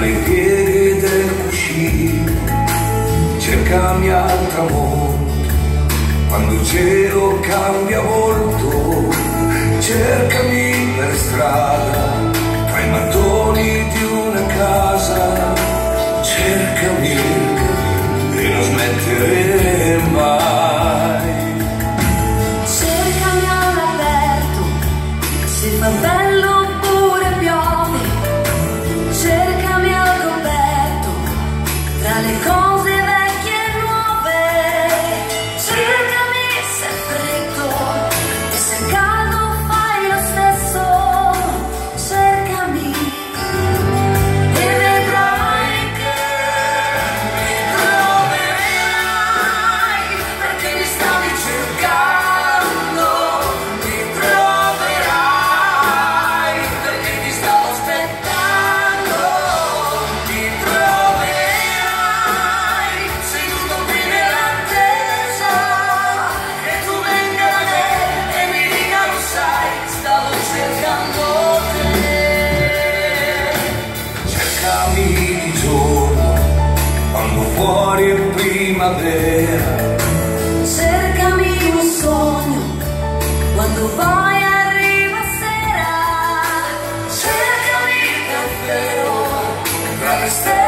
le pieghe del cuscino, cercami al tramonto, quando il cielo cambia volto, cercami per strada. vestiti giorno, quando fuori è primavera. Cercami un sogno, quando vai arriva sera. Cercami davvero, tra le stelle.